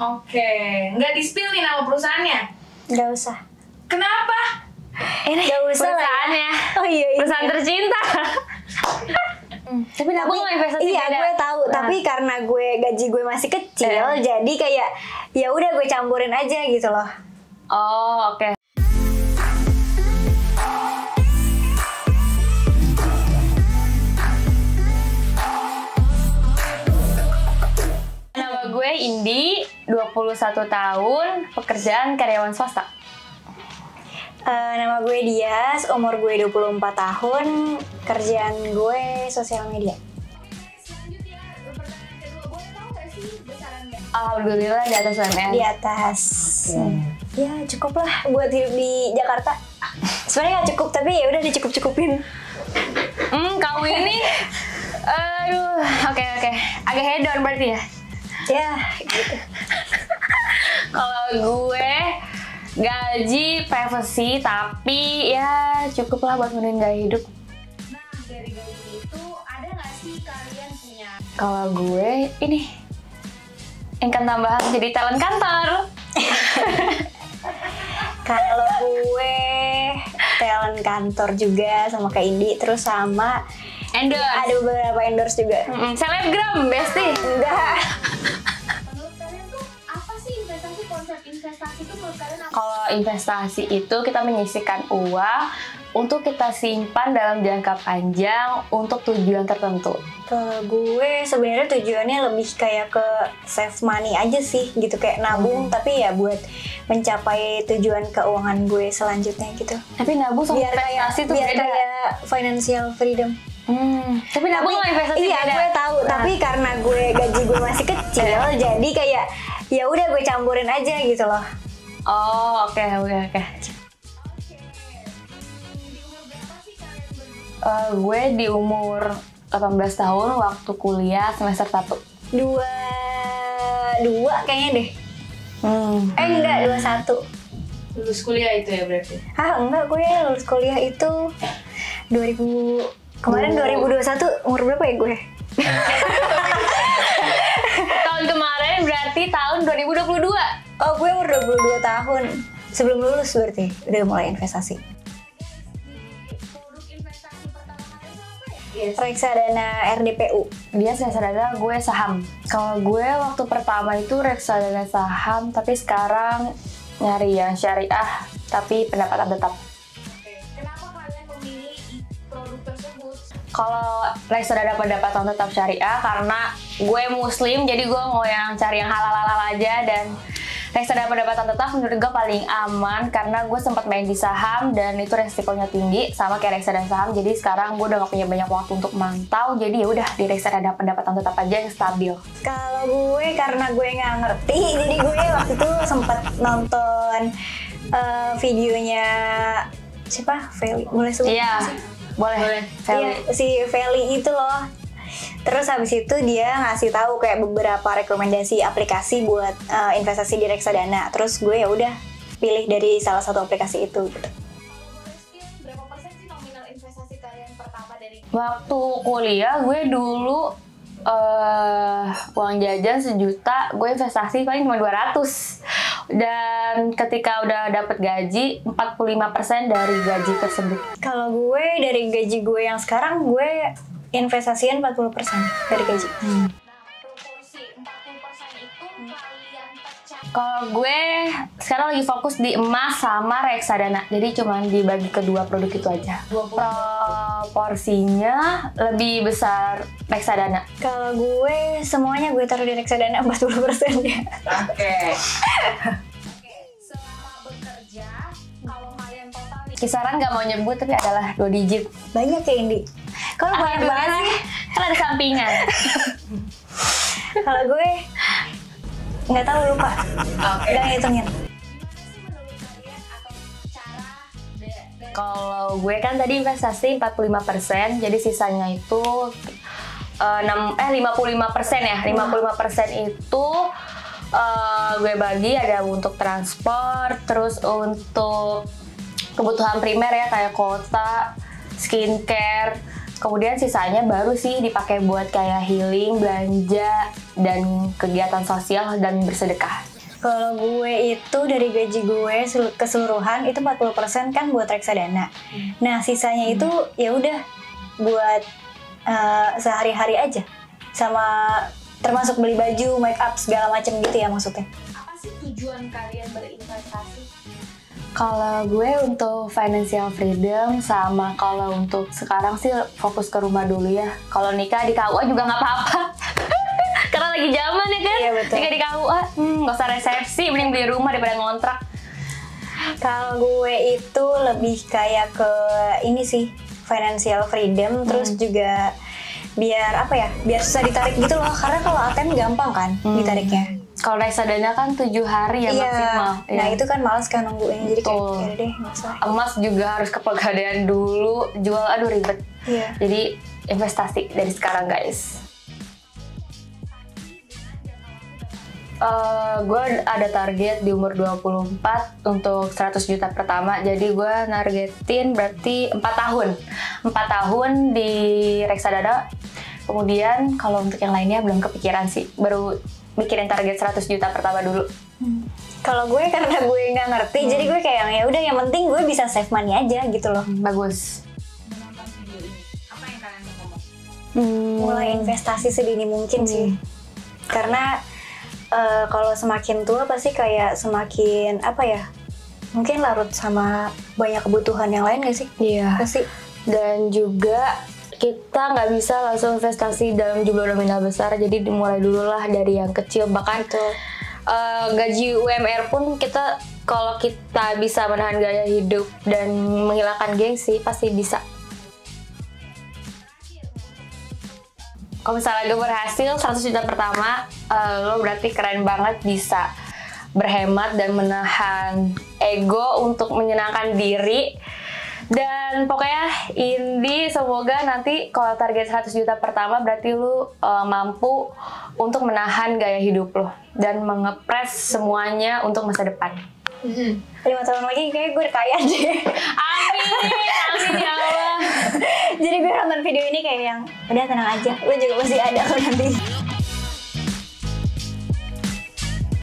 Oke, nggak di-spill nih nama perusahaannya? Gak usah. Kenapa? Ini Gak usah lah ya. perusahaannya. Oh iya, iya. Perusahaan tercinta. Tapi nabung sama investasi iya beda. gue tahu Nah. tapi karena gue gaji gue masih kecil Eh. jadi kayak ya udah gue campurin aja gitu loh Oh, oke. Nama gue Indi, 21 tahun, pekerjaan karyawan swasta. Eh, nama gue Dias umur gue 24 tahun kerjaan gue sosial media? Alhamdulillah di atas UMR. di atas ya cukup lah buat hidup di Jakarta sebenarnya nggak cukup tapi ya udah dicukup cukupin Hmm, kamu ini aduh, oke oke. Agak hedon berarti ya. Ya gitu Kalau gue gaji privacy tapi ya cukup lah buat menuin gaya hidup. Nah, dari gaji itu, ada nggak sih kalian punya Kalau gue ini income tambahan jadi talent kantor. kalau gue talent kantor juga sama kayak Indi terus sama Endorse. ada beberapa endorse juga Mm-mm, selebgram bestie. enggak Kalau investasi itu kita menyisihkan uang untuk kita simpan dalam jangka panjang untuk tujuan tertentu. ke gue sebenarnya tujuannya lebih kayak ke save money aja sih gitu kayak nabung tapi ya buat mencapai tujuan keuangan gue selanjutnya gitu Tapi nabung sama biar kayak investasi tuh biar beda. kayak financial freedom Hmm, tapi nabung sama investasi iya beda. gue tahu Nah. tapi karena gue gaji gue masih kecil jadi kayak ya udah gue campurin aja gitu loh Oh, oke oke oke. Oke, di umur berapa sih kalian berdua? Eh, gue di umur 18 tahun waktu kuliah semester 1. dua dua kayaknya deh Hmm. eh enggak dua satu Lulus kuliah itu ya berarti? ah enggak gue lulus kuliah itu 2000 kemarin Oh. 2021 umur berapa ya gue kemarin berarti tahun 2022. oh gue umur 22 tahun sebelum lulus berarti udah mulai investasi ya? reksadana RDPU Dia reksadana gue saham. Kalau gue waktu pertama itu reksadana saham, tapi sekarang nyari yang syariah tapi pendapatan tetap. Kalau reksadana pendapatan tetap syariah karena gue muslim jadi gue mau yang cari yang halal-halal aja dan reksadana pendapatan tetap menurut gue paling aman karena gue sempat main di saham dan itu resikonya tinggi sama kayak reksadana saham jadi sekarang gue udah gak punya banyak waktu untuk mantau jadi ya udah di reksadana pendapatan tetap aja yang stabil. Kalau gue karena gue nggak ngerti jadi gue waktu itu sempat nonton eh, videonya siapa? Feli boleh sebut iya. sih? Boleh, Boleh. Feli. Iya, si Feli itu loh. Terus habis itu dia ngasih tahu kayak beberapa rekomendasi aplikasi buat eh, investasi di reksadana. Terus gue ya udah pilih dari salah satu aplikasi itu gitu. Kalau boleh spill, berapa persen sih nominal investasi kalian pertama dari Waktu kuliah gue dulu eh uang jajan sejuta, gue investasi paling cuma 200. Dan ketika udah dapet gaji, 45% dari gaji tersebut. Kalau gue dari gaji gue yang sekarang gue investasian 40% dari gaji. Nah, Kalau gue sekarang lagi fokus di emas sama reksadana. Jadi cuma dibagi kedua produk itu aja. Proporsinya lebih besar reksadana. Kalau gue semuanya gue taruh di reksadana 40% ya. Oke. Oke, selama bekerja, kalau kalian total nih Kisaran nggak mau nyebut tapi adalah dua digit. Banyak ya Indi. Kalau banyak banget Alhamdulillah, sih. Kan ada sampingan. Kalau gue nggak tahu lupa. Oke. Udah ngitungin. Kalau gue kan tadi investasi 45%, jadi sisanya itu eh, 6 eh 55% ya. 55% itu eh, gue bagi ada untuk transport, terus untuk kebutuhan primer ya kayak kota, skincare. Kemudian sisanya baru sih dipakai buat kayak healing, belanja, dan kegiatan sosial dan bersedekah. Kalau gue itu dari gaji gue sel- keseluruhan itu 40% kan buat reksadana. Nah, sisanya itu ya udah buat eh, sehari-hari aja. Sama termasuk beli baju, make up segala macam gitu ya maksudnya. Apa sih tujuan kalian berinvestasi? Kalau gue untuk financial freedom sama kalau untuk sekarang sih fokus ke rumah dulu ya. Kalau nikah di KUA juga nggak apa-apa. Karena lagi zaman ya kan. Iya, betul. Nikah di KUA, hmm, nggak usah resepsi, mending beli rumah daripada ngontrak. Kalau gue itu lebih kayak ke ini sih financial freedom terus juga biar apa ya biar susah ditarik gitu loh karena kalau ATM gampang kan Hmm. ditariknya Kalau reksadana kan tujuh hari ya maksimal. nah Iya. itu kan males kan nungguin jadi kayak ya deh nggak usah emas juga harus ke pegadaian dulu, jual aduh ribet. iya Jadi investasi dari sekarang guys. Eh, gue ada target di umur 24 untuk 100 juta pertama jadi gue nargetin berarti 4 tahun 4 tahun di reksadana kemudian kalau untuk yang lainnya belum kepikiran sih baru mikirin target 100 juta pertama dulu. Kalau gue karena gue nggak ngerti jadi gue kayak ya udah yang penting gue bisa save money aja gitu loh. Bagus. Menonton video ini, apa yang kalian mau ngomong? Hmm. mulai investasi sedini mungkin Hmm. sih karena eh, kalau semakin tua pasti kayak semakin apa ya mungkin larut sama banyak kebutuhan yang lain gak sih? Iya. Pasti dan juga kita nggak bisa langsung investasi dalam jumlah nominal besar jadi dimulai dulu lah dari yang kecil. Bahkan Betul. eh, gaji UMR pun kita kalau kita bisa menahan gaya hidup dan menghilangkan gengsi pasti bisa. Kalau misalnya gue berhasil 100 juta pertama eh, lo berarti keren banget bisa berhemat dan menahan ego untuk menyenangkan diri dan pokoknya Indi semoga nanti kalau target 100 juta pertama berarti lu eh, mampu untuk menahan gaya hidup lo dan mengepres semuanya untuk masa depan. lima tahun lagi? Kayak gue kaya deh. Amin, amin ya Allah. jadi gue nonton video ini kayak yang udah tenang aja. Lu juga pasti ada kok nanti